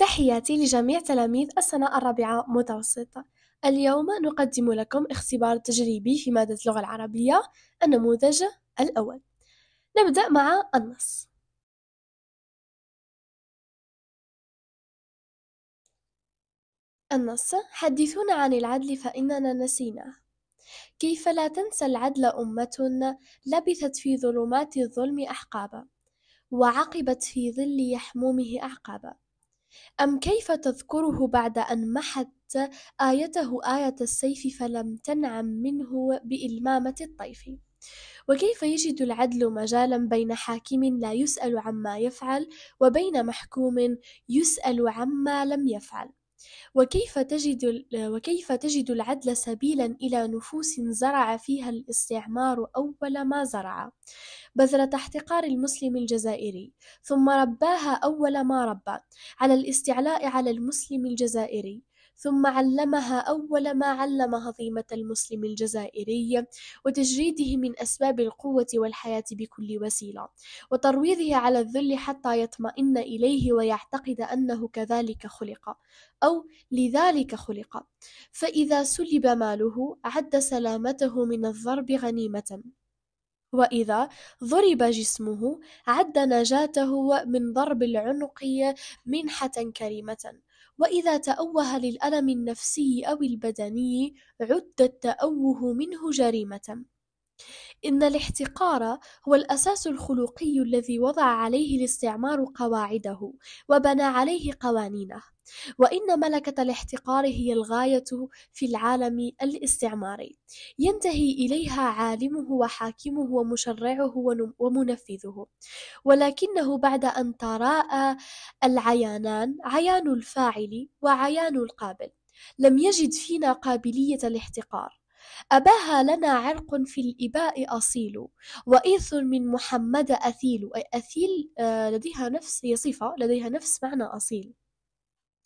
تحياتي لجميع تلاميذ السنة الرابعة متوسطة. اليوم نقدم لكم اختبار تجريبي في مادة اللغة العربية النموذج الأول. نبدأ مع النص. النص حدثونا عن العدل فإننا نسيناه كيف لا تنسى العدل أمة لبثت في ظلمات الظلم أحقابا وعقبت في ظل يحمومه أعقابا. أم كيف تذكره بعد أن محت آيته آية السيف فلم تنعم منه بإلمامة الطيف؟ وكيف يجد العدل مجالا بين حاكم لا يسأل عما يفعل وبين محكوم يسأل عما لم يفعل؟ وكيف تجد وكيف تجد العدل سبيلا إلى نفوس زرع فيها الاستعمار أول ما زرع؟ بذرة احتقار المسلم الجزائري ثم رباها أول ما ربى على الاستعلاء على المسلم الجزائري. ثم علمها أول ما علم هضيمة المسلم الجزائري وتجريده من أسباب القوة والحياة بكل وسيلة وترويضه على الذل حتى يطمئن إليه ويعتقد أنه كذلك خلق أو لذلك خلق. فإذا سلب ماله عد سلامته من الضرب غنيمة. وإذا ضرب جسمه عد نجاته من ضرب العنق منحة كريمة. وإذا تأوه للألم النفسي أو البدني عد التأوه منه جريمة. إن الاحتقار هو الأساس الخلقي الذي وضع عليه الاستعمار قواعده وبنى عليه قوانينه. وإن ملكة الاحتقار هي الغاية في العالم الاستعماري. ينتهي إليها عالمه وحاكمه ومشرعه ومنفذه. ولكنه بعد أن تراءى العيانان عيان الفاعل وعيان القابل لم يجد فينا قابلية الاحتقار. أباها لنا عرق في الإباء أصيل وإيث من محمد أثيل. أثيل آه، لديها نفس هي صفة لديها نفس معنى أصيل.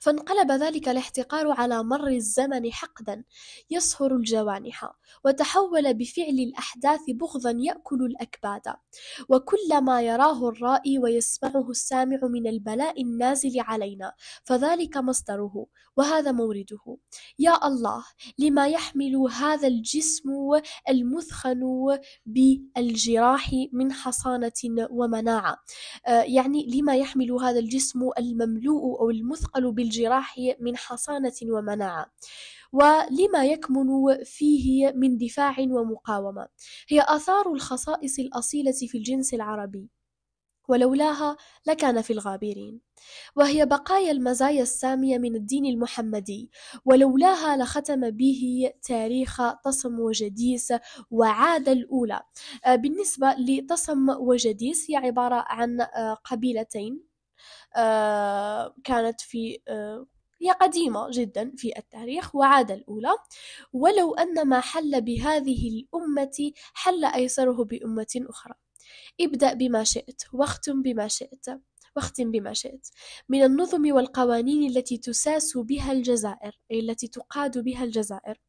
فانقلب ذلك الاحتقار على مر الزمن حقدا يصهر الجوانح وتحول بفعل الأحداث بغضا يأكل الأكباد. وكل ما يراه الرائي ويسمعه السامع من البلاء النازل علينا فذلك مصدره وهذا مورده. يا الله لما يحمل هذا الجسم المثخن بالجراح من حصانة ومناعة؟ آه، يعني لما يحمل هذا الجسم المملوء أو المثقل بالجراح الجراح من حصانة ومناعة. ولما يكمن فيه من دفاع ومقاومة. هي آثار الخصائص الأصيلة في الجنس العربي. ولولاها لكان في الغابرين. وهي بقايا المزايا السامية من الدين المحمدي. ولولاها لختم به تاريخ طصم وجديس وعاد الأولى. آه، بالنسبة لطصم وجديس هي عبارة عن آه، قبيلتين. كانت في آه، هي قديمة جدا في التاريخ وعاد الأولى. ولو أن ما حل بهذه الأمة حل أيسره بأمة أخرى. ابدأ بما شئت واختم بما شئت واختم بما شئت. من النظم والقوانين التي تساس بها الجزائر أي التي تقاد بها الجزائر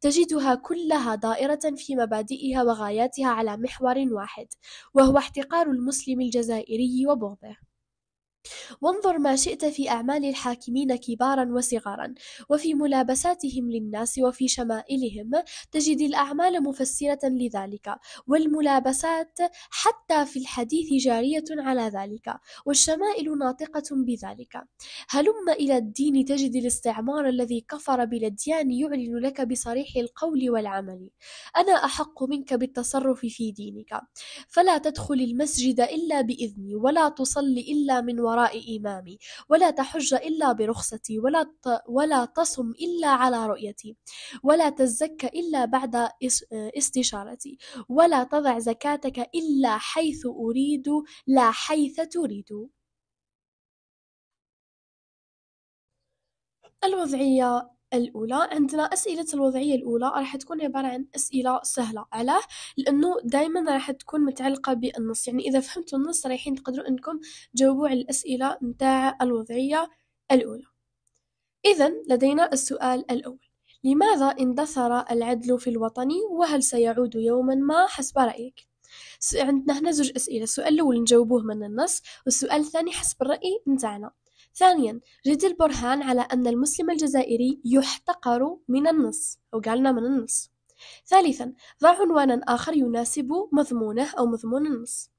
تجدها كلها دائرة في مبادئها وغاياتها على محور واحد وهو احتقار المسلم الجزائري وبغضه. وانظر ما شئت في أعمال الحاكمين كبارا وصغارا وفي ملابساتهم للناس وفي شمائلهم تجد الأعمال مفسرة لذلك والملابسات حتى في الحديث جارية على ذلك والشمائل ناطقة بذلك. هلم إلى الدين تجد الاستعمار الذي كفر بالديان يعلن لك بصريح القول والعمل. أنا أحق منك بالتصرف في دينك. فلا تدخل المسجد إلا بإذني ولا تصلي إلا من وراء وراء إمامي ولا تحج إلا برخصتي ولا ولا تصم إلا على رؤيتي ولا تزكى إلا بعد استشارتي ولا تضع زكاتك إلا حيث أريد لا حيث تريد. الوضعية الأولى. عندنا أسئلة الوضعية الأولى راح تكون عبارة عن أسئلة سهلة علاه لأنه دايما راح تكون متعلقة بالنص. يعني إذا فهمتوا النص رايحين تقدروا أنكم تجاوبوا على الأسئلة متاع الوضعية الأولى. إذا لدينا السؤال الأول. لماذا اندثر العدل في الوطن وهل سيعود يوما؟ ما حسب رأيك؟ عندنا هنا زوج أسئلة. السؤال الأول نجاوبوه من النص والسؤال الثاني حسب الرأي متاعنا ثانيا جد البرهان على أن المسلم الجزائري يحتقر من النص أو قالنا من النص. ثالثا ضع عنوانا آخر يناسب مضمونه أو مضمون النص.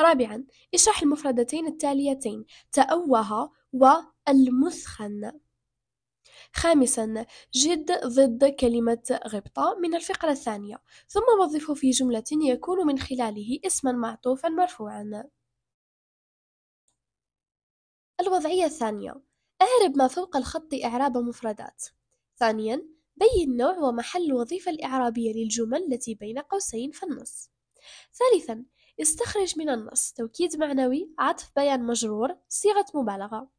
رابعا إشرح المفردتين التاليتين تأوه والمثخن. خامسا جد ضد كلمة غبطة من الفقرة الثانية ثم وظفه في جملة يكون من خلاله اسما معطوفا مرفوعا. الوضعية الثانية اعرب ما فوق الخط إعراب مفردات. ثانيا بين نوع ومحل الوظيفة الإعرابية للجمل التي بين قوسين في النص. ثالثا استخرج من النص توكيد معنوي عطف بيان مجرور صيغة مبالغة.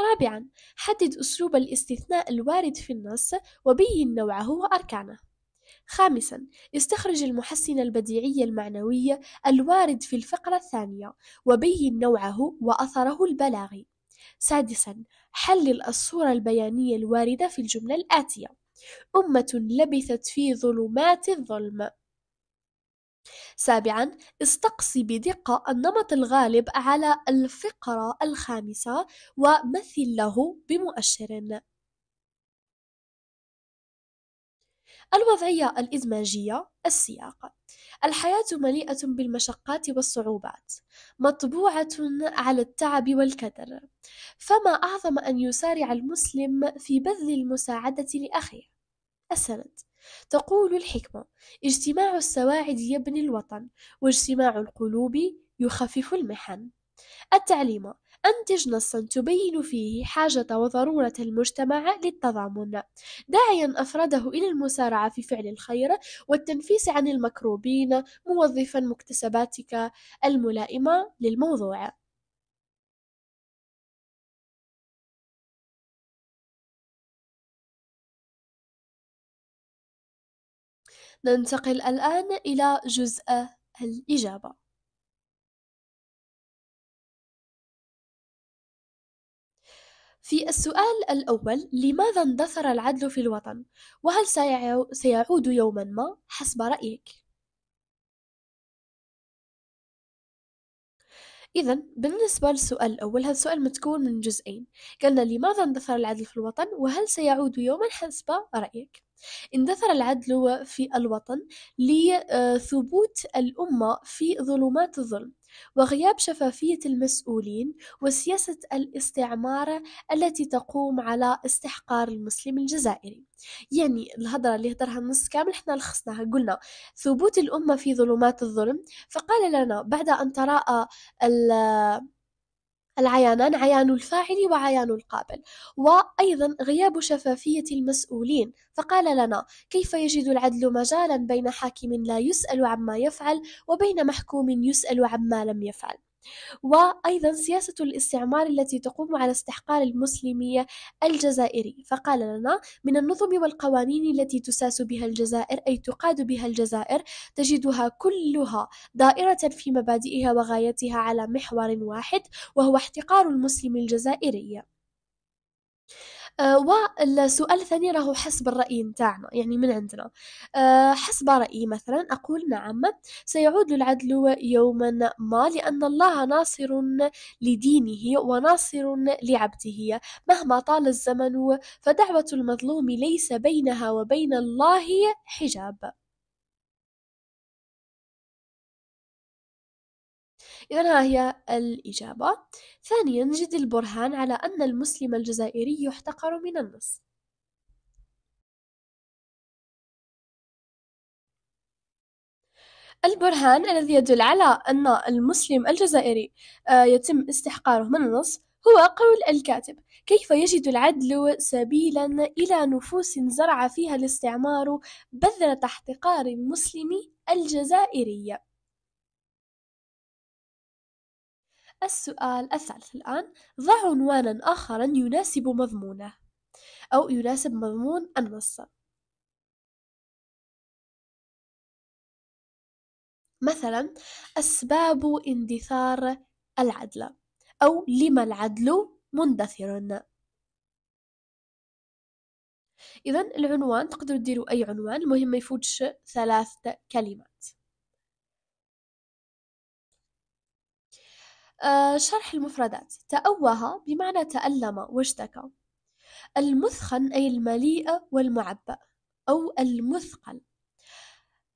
رابعا حدد أسلوب الاستثناء الوارد في النص وبين نوعه وأركانه. خامسا استخرج المحسن البديعي المعنوي الوارد في الفقرة الثانية وبين نوعه وأثره البلاغي. سادسا حلل الصورة البيانية الواردة في الجملة الآتية. أمة لبثت في ظلمات الظلم. سابعا استقصي بدقة النمط الغالب على الفقرة الخامسة ومثل له بمؤشر. الوضعية الإدماجية السياق. الحياة مليئة بالمشقات والصعوبات مطبوعة على التعب والكدر. فما أعظم أن يسارع المسلم في بذل المساعدة لأخيه؟ السند. تقول الحكمة اجتماع السواعد يبني الوطن واجتماع القلوب يخفف المحن. التعليم أنتج نصا تبين فيه حاجة وضرورة المجتمع للتضامن. داعيا أفرده إلى المسارعة في فعل الخير والتنفيس عن المكروبين موظفا مكتسباتك الملائمة للموضوع. ننتقل الآن إلى جزء الإجابة. في السؤال الأول لماذا اندثر العدل في الوطن؟ وهل سيعود يوما ما حسب رأيك؟ إذا بالنسبة للسؤال الأول هذا السؤال متكون من جزئين قلنا لماذا اندثر العدل في الوطن وهل سيعود يوما حسب رأيك؟ اندثر العدل في الوطن لثبوت الأمة في ظلمات الظلم وغياب شفافية المسؤولين وسياسة الاستعمار التي تقوم على استحقار المسلم الجزائري. يعني الهضرة اللي هدرها النص كامل إحنا لخصناها. قلنا ثبوت الأمة في ظلمات الظلم فقال لنا بعد أن تراءى العيانان عيان الفاعل وعيان القابل وأيضا غياب شفافية المسؤولين. فقال لنا كيف يجد العدل مجالا بين حاكم لا يسأل عما يفعل وبين محكوم يسأل عما لم يفعل؟ وأيضا سياسة الاستعمار التي تقوم على استحقار المسلمية الجزائري. فقال لنا من النظم والقوانين التي تساس بها الجزائر أي تقاد بها الجزائر تجدها كلها دائرة في مبادئها وغايتها على محور واحد وهو احتقار المسلم الجزائري. والسؤال الثاني راهو حسب الرأي نتاعنا يعني من عندنا. آه، حسب رأيي مثلا أقول نعم سيعود العدل يوما ما لأن الله ناصر لدينه وناصر لعبده. مهما طال الزمن فدعوة المظلوم ليس بينها وبين الله حجاب. إذا ها هي الإجابة. ثانيا نجد البرهان على أن المسلم الجزائري يحتقر من النص. البرهان الذي يدل على أن المسلم الجزائري آه، يتم استحقاره من النص هو قول الكاتب كيف يجد العدل سبيلا إلى نفوس زرع فيها الاستعمار بذرة احتقار المسلم الجزائري؟ السؤال الثالث الآن ضع عنوانا آخرا يناسب مضمونه أو يناسب مضمون النص. مثلا أسباب اندثار العدل أو لما العدل مندثر إذا العنوان تقدروا ديروا أي عنوان المهم ما يفوتش ثلاث كلمات. شرح المفردات. تأوه بمعنى تألم واشتكى. المثخن أي المليء والمعبأ أو المثقل.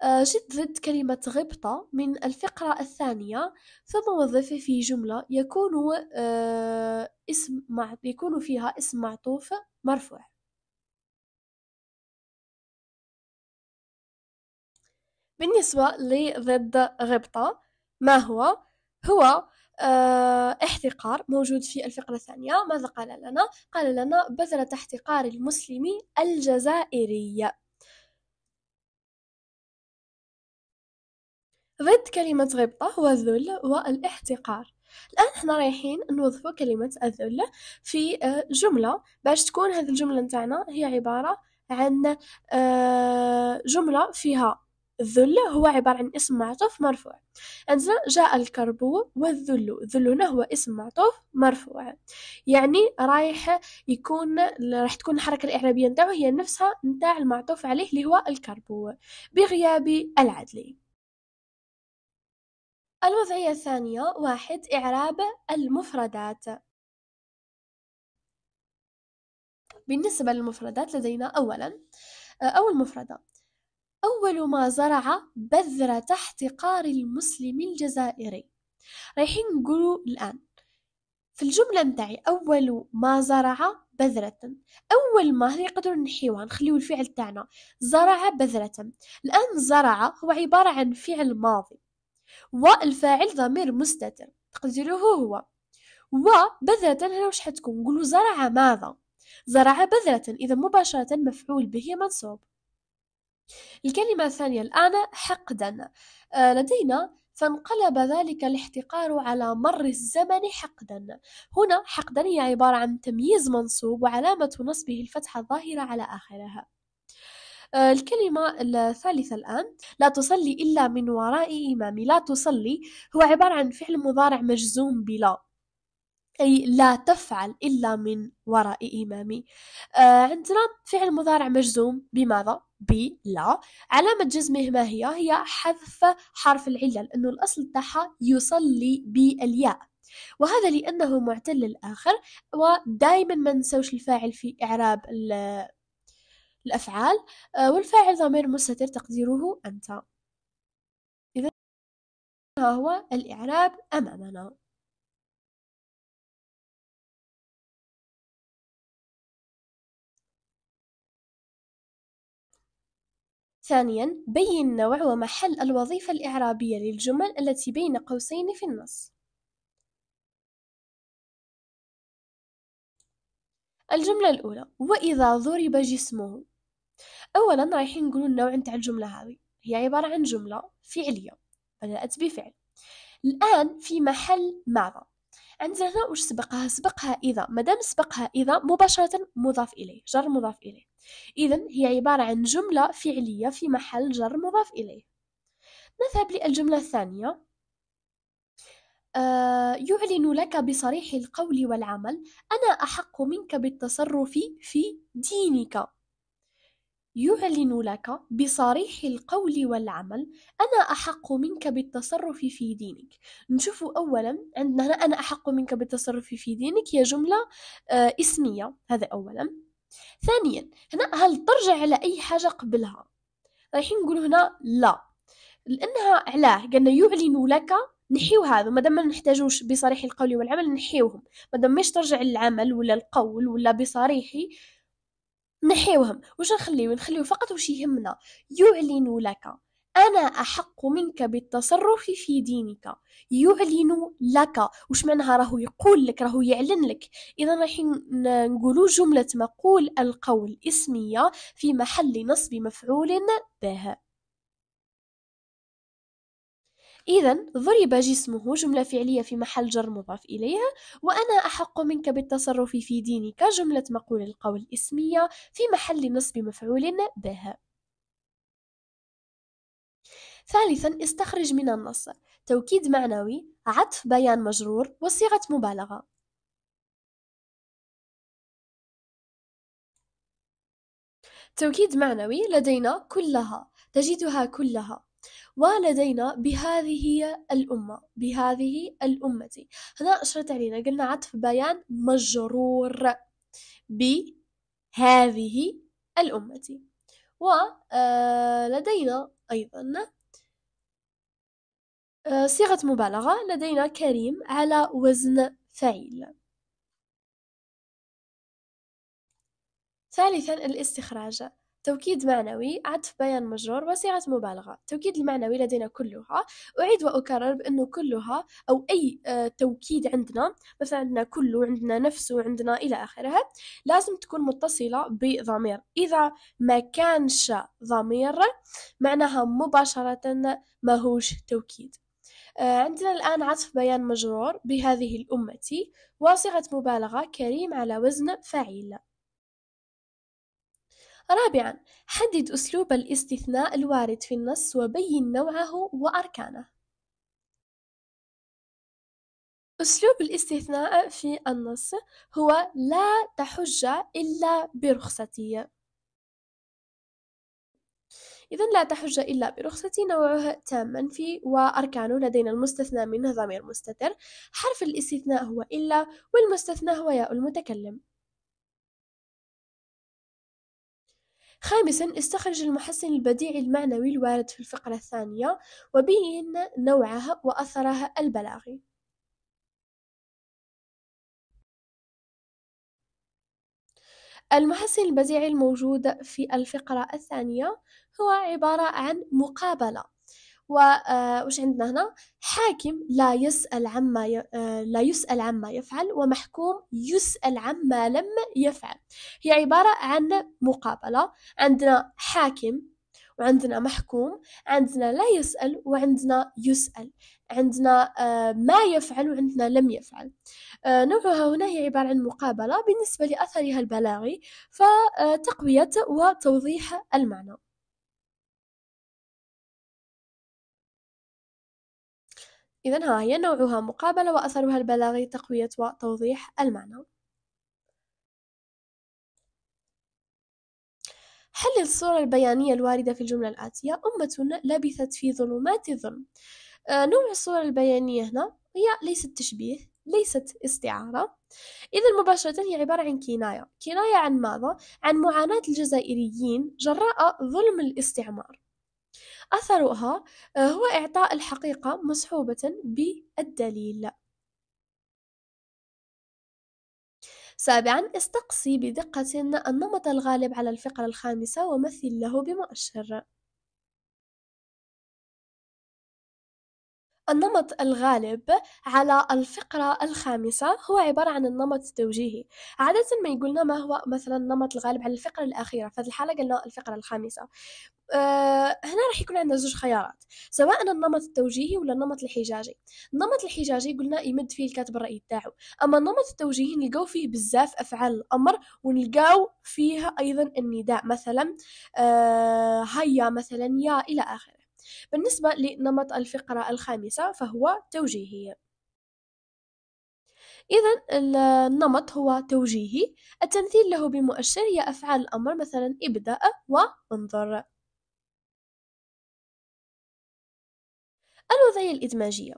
آه، جد ضد كلمة غبطة من الفقرة الثانية ثم وظفه في جملة يكون آه، اسم يكون فيها اسم معطوف مرفوع. بالنسبة لضد غبطة ما هو؟ هو آه، احتقار موجود في الفقرة الثانية. ماذا قال لنا؟ قال لنا بذرة احتقار المسلم الجزائري. ضد كلمة غبطة هو الذل والاحتقار. الآن إحنا رايحين نوظفوا كلمة الذل في آه، جملة. باش تكون هذه الجملة نتاعنا هي عبارة عن آه، جملة فيها الذل هو عبارة عن اسم معطوف مرفوع. عندنا جاء الكرب والذل الذل هنا هو اسم معطوف مرفوع. يعني رايح يكون راح تكون الحركة الإعرابية نتاعو هي نفسها نتاع المعطوف عليه اللي هو الكرب بغياب العدل. الوضعية الثانية واحد إعراب المفردات. بالنسبة للمفردات لدينا أولا أول مفردة. أول ما زرع بذرة احتقار المسلم الجزائري. رايحين نقولوا الآن في الجملة متاعي أول ما زرع بذرة أول ما نقدر نحيوها نخليو الفعل تاعنا. زرع بذرة. الآن زرع هو عبارة عن فعل ماضي. والفاعل ضمير مستتر. تقديره هو وبذرة هنا وش حتكون؟ نقولوا زرع ماذا؟ زرع بذرة. إذا مباشرة مفعول به منصوب. الكلمة الثانية الآن حقدا. آه لدينا فانقلب ذلك الاحتقار على مر الزمن حقدا. هنا حقدا هي عبارة عن تمييز منصوب وعلامة نصبه الفتحة الظاهرة على آخرها. آه، الكلمة الثالثة الآن لا تصلي إلا من وراء إمامي. لا تصلي هو عبارة عن فعل مضارع مجزوم بلا. أي لا تفعل إلا من وراء إمامي. آه عندنا فعل مضارع مجزوم بماذا؟ بلا علامة جزمه ما هي؟ هي حذف حرف العلة لأنه الأصل تاعها يصلي بالياء. وهذا لأنه معتل الآخر ودائما ما نسوش الفاعل في إعراب الأفعال. آه، والفاعل ضمير مستتر تقديره أنت. إذا ها هو الإعراب أمامنا. ثانيا بين نوع ومحل الوظيفة الإعرابية للجمل التي بين قوسين في النص. الجملة الأولى وإذا ضرب جسمه. أولا رايحين نقول النوع نتاع الجملة هذه. هي عبارة عن جملة فعلية بدأت بفعل. الآن في محل ماذا؟ عندنا وش سبقها؟ سبقها إذا. مادام سبقها إذا مباشرة مضاف إليه جر مضاف إليه. إذا هي عبارة عن جملة فعلية في محل جر مضاف إليه. نذهب للجملة الثانية. آه يعلن لك بصريح القول والعمل أنا أحق منك بالتصرف في دينك. يعلن لك بصريح القول والعمل أنا أحق منك بالتصرف في دينك. نشوف أولا عندنا هنا أنا أحق منك بالتصرف في دينك هي جملة آه اسمية هذا أولا. ثانيا هنا هل ترجع على أي حاجة قبلها؟ رايحين نقول هنا لا. لأنها علاه قلنا يعلن لك نحيو هذا مادام ما نحتاجوش بصريح القول والعمل نحيوهم. مادام مش ترجع للعمل ولا القول ولا بصريحي نحيوهم. واش نخليو نخليو فقط واش يهمنا؟ يعلن لك. أنا أحق منك بالتصرف في دينك. يعلن لك. وش معناها؟ راهو يقول لك راهو يعلن لك. إذا راح نقولوا جملة مقول القول اسمية في محل نصب مفعول به. إذا ضرب جسمه جملة فعلية في محل جر مضاف إليها وأنا أحق منك بالتصرف في دينك جملة مقول القول اسمية في محل نصب مفعول به. ثالثا استخرج من النص. توكيد معنوي عطف بيان مجرور وصيغة مبالغة. توكيد معنوي لدينا كلها تجدها كلها. ولدينا بهذه الأمة بهذه الأمة. هنا أشرت علينا قلنا عطف بيان مجرور بهذه الأمة. ولدينا آه، أيضا آه، صيغة مبالغة. لدينا كريم على وزن فعيل. ثالثا الاستخراج. توكيد معنوي عطف بيان مجرور وصيغة مبالغة. توكيد المعنوي لدينا كلها. أعيد وأكرر بأنه كلها أو أي آه، توكيد عندنا مثلا عندنا كل وعندنا نفس وعندنا إلى آخرها لازم تكون متصلة بضمير. إذا ما كانش ضمير معناها مباشرة ماهوش توكيد. آه، عندنا الآن عطف بيان مجرور بهذه الأمة. وصيغة مبالغة كريم على وزن فعيل رابعا حدد أسلوب الاستثناء الوارد في النص وبين نوعه وأركانه. أسلوب الاستثناء في النص هو لا تحج إلا برخصتي. إذا لا تحج إلا برخصتي نوعه تام منفي وأركانه لدينا المستثنى منه ضمير مستتر. حرف الاستثناء هو إلا والمستثنى هو ياء المتكلم. خامسا استخرج المحسن البديعي المعنوي الوارد في الفقرة الثانية وبين نوعه وأثره البلاغي. المحسن البديعي الموجود في الفقرة الثانية هو عبارة عن مقابلة. وش آه، عندنا هنا؟ حاكم لا يسأل عما ي... آه، لا يسأل عما يفعل ومحكوم يسأل عما لم يفعل. هي عبارة عن مقابلة. عندنا حاكم وعندنا محكوم. عندنا لا يسأل وعندنا يسأل. عندنا آه، ما يفعل وعندنا لم يفعل. نوعها هنا هي عبارة عن مقابلة بالنسبة لأثرها البلاغي فتقوية وتوضيح المعنى. إذا ها هي نوعها مقابلة وأثرها البلاغي تقوية وتوضيح المعنى. حلل الصورة البيانية الواردة في الجملة الآتية. أمة لبثت في ظلمات الظلم. آه نوع الصورة البيانية هنا هي ليست تشبيه ليست استعارة. إذا مباشرة هي عبارة عن كناية. كناية عن ماذا؟ عن معاناة الجزائريين جراء ظلم الاستعمار. أثرها آه، هو إعطاء الحقيقة مصحوبة بالدليل. سابعا استقصي بدقة النمط الغالب على الفقرة الخامسة ومثل له بمؤشر. النمط الغالب على الفقرة الخامسة هو عبارة عن النمط التوجيهي. عادة ما يقولنا ما هو مثلا النمط الغالب على الفقرة الأخيرة في الحالة قلنا الفقرة الخامسة. أه هنا راح يكون عندنا زوج خيارات سواء النمط التوجيهي ولا النمط الحجاجي. النمط الحجاجي قلنا يمد فيه الكاتب الرأي تاعو أما النمط التوجيهي نلقاو فيه بزاف أفعال الأمر ونلقاو فيه أيضا النداء مثلا أه هيا مثلا يا إلى آخره. بالنسبة لنمط الفقرة الخامسة فهو توجيهي. إذا النمط هو توجيهي. التمثيل له بمؤشر هي أفعال الأمر مثلا ابدأ وانظر. الوضعية الإدماجية.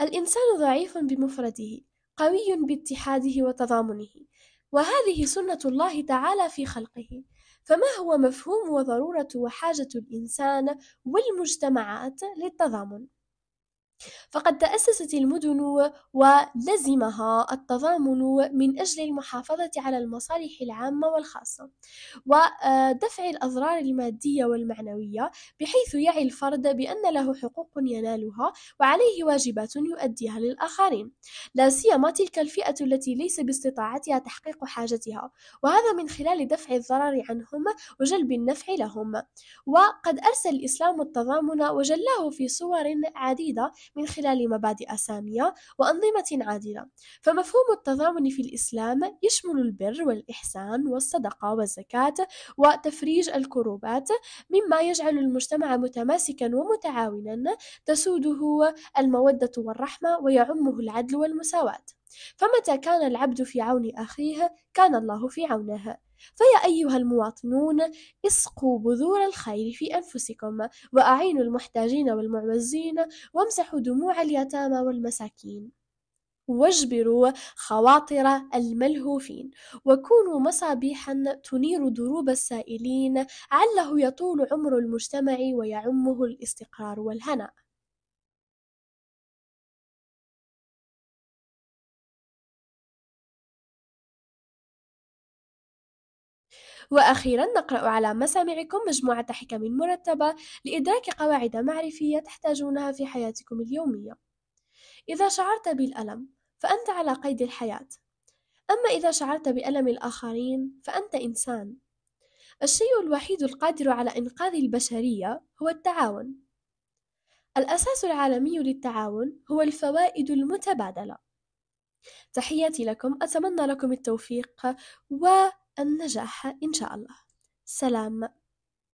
الإنسان ضعيف بمفرده قوي باتحاده وتضامنه وهذه سنة الله تعالى في خلقه. فما هو مفهوم وضرورة وحاجة الإنسان والمجتمعات للتضامن؟ فقد تأسست المدن ولزمها التضامن من أجل المحافظة على المصالح العامة والخاصة ودفع الأضرار المادية والمعنوية بحيث يعي الفرد بأن له حقوق ينالها وعليه واجبات يؤديها للآخرين. لا سيما تلك الفئة التي ليس باستطاعتها تحقيق حاجتها وهذا من خلال دفع الضرر عنهم وجلب النفع لهم. وقد أرسل الإسلام التضامن وجلاه في صور عديدة من خلال مبادئ سامية وأنظمة عادلة. فمفهوم التضامن في الإسلام يشمل البر والإحسان والصدقة والزكاة وتفريج الكروبات مما يجعل المجتمع متماسكا ومتعاونا تسوده المودة والرحمة ويعمه العدل والمساواة. فمتى كان العبد في عون أخيه؟ كان الله في عونه. فيا أيها المواطنون اسقوا بذور الخير في أنفسكم وأعينوا المحتاجين والمعوزين وامسحوا دموع اليتامى والمساكين. واجبروا خواطر الملهوفين وكونوا مصابيحا تنير دروب السائلين عله يطول عمر المجتمع ويعمه الاستقرار والهناء. وأخيرا نقرأ على مسامعكم مجموعة حكم مرتبة لإدراك قواعد معرفية تحتاجونها في حياتكم اليومية. إذا شعرت بالألم فأنت على قيد الحياة. أما إذا شعرت بألم الآخرين فأنت إنسان. الشيء الوحيد القادر على إنقاذ البشرية هو التعاون. الأساس العالمي للتعاون هو الفوائد المتبادلة. تحياتي لكم أتمنى لكم التوفيق و النجاح إن شاء الله. سلام.